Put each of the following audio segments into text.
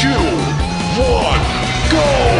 two, one, go!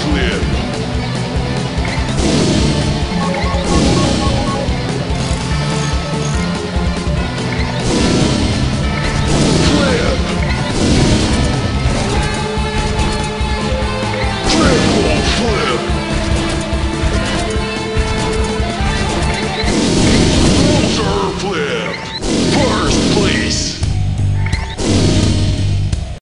Clip.